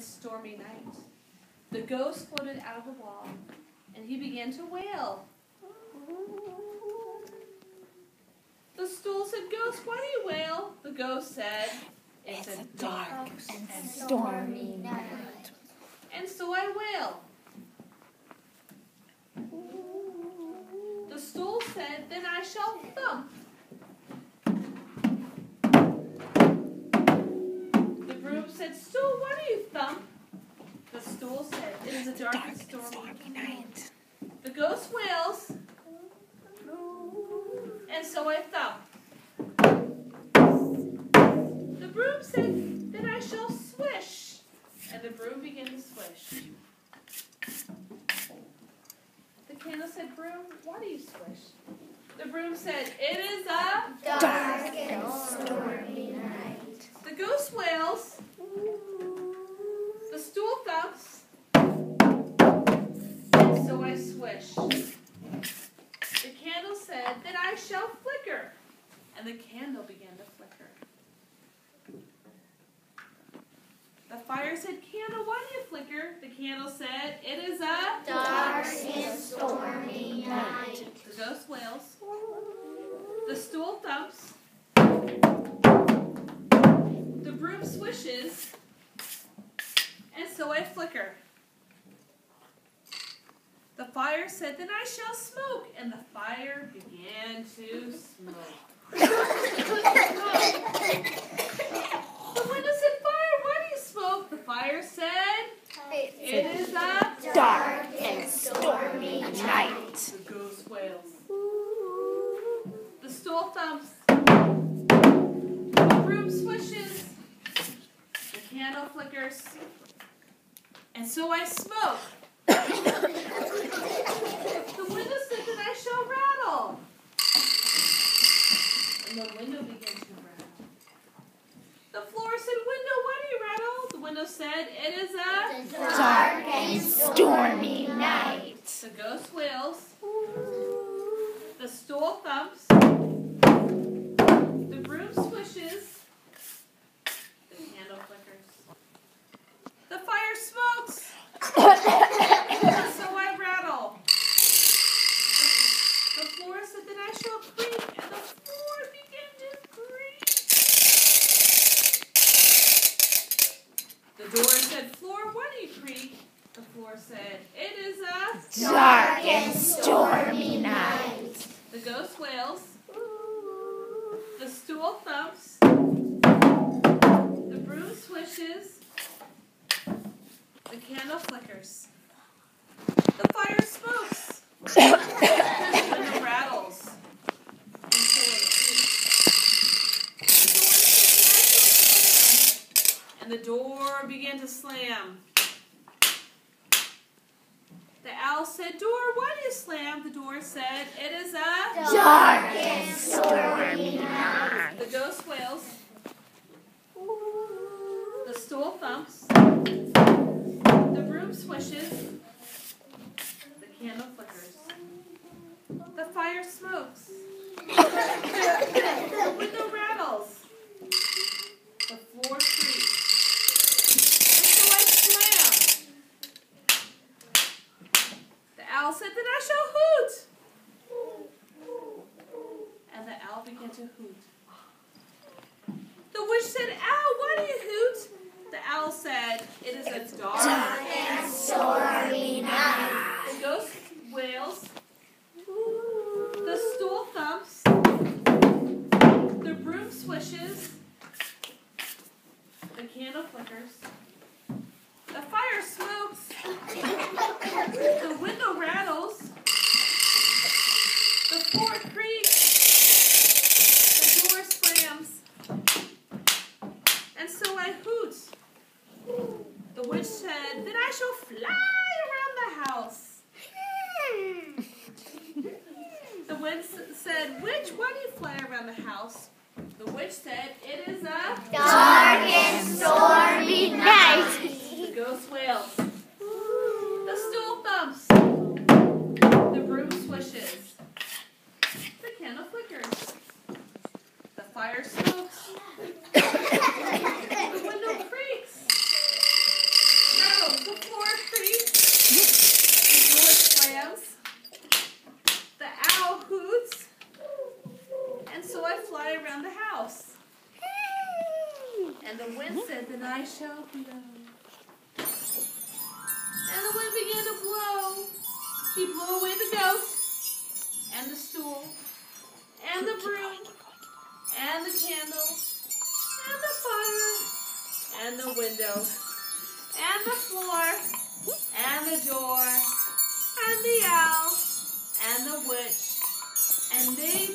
and stormy night. The ghost floated out of the wall, and he began to wail. The stool said, Ghost, why do you wail? The ghost said, It's, a dark and stormy night. And so I wail. The stool said, Then I shall thump. Said, Stool, why do you thump? The stool said, It is a dark, Dark and and stormy stormy night. The ghost wails, and so I thump. The broom said, Then I shall swish. And the broom began to swish. The candle said, Broom, why do you swish? The broom said, It is a. Dark and stormy night. The ghost wails. Swish. The candle said, that I shall flicker. And the candle began to flicker. The fire said, Candle, why do you flicker? The candle said, It is a. Dark and stormy night. The ghost wails. The stool thumps. The broom swishes. And so I flicker. The fire said, Then I shall smoke. And the fire began to smoke. The window said, Fire, why do you smoke? The fire said, It is a. Dark and stormy night. The ghost wails. The stool thumps. The broom swishes. The candle flickers. And so I smoke. The window said that I shall rattle. And the window began to rattle. The floor said, Window, why do you rattle? The window said, It is a. Dark and stormy night. The ghost wails. The stool thumps. The broom swishes. The candle flickers. The fire smokes. And so I rattle. The floor said that I shall creak, and the floor began to creak. The door said, Floor, do you creak? The floor said, It is a. Dark and stormy night. The ghost wails. The stool thumps. The broom swishes. The candle flickers. The fire smokes. the window rattles. And so it creaks. The door said, "I shall slam." And the door began to slam. The owl said, Door, why do you slam? The door said, It is a. Dark and stormy night. The ghost wails. The stool thumps. The broom swishes. The candle flickers. The fire smokes. The window rattles. The floor creaks. And so I slam. The owl said, Then I shall hoot. And the owl began to hoot. The witch said, Owl, why do you hoot? The owl said, It is a dark and stormy night. The ghost wails. The stool thumps. The broom swishes. The candle flickers. The fire smokes. The window rattles. The floor creaks. The door slams. And so I hoot. The witch said, Then I shall fly around the house. The witch said, Witch, why do you fly around the house? The witch said, It is a. Dark and stormy night. The ghost wails. The stool thumps. The broom swishes. The candle flickers. The fire smokes. The window creaks. The wind mm-hmm. said, Then I shall blow. And the wind began to blow. He blew away the goat, and the stool, and the broom, and the candle, and the fire, and the window, and the floor, and the door, and the owl, and the witch, and they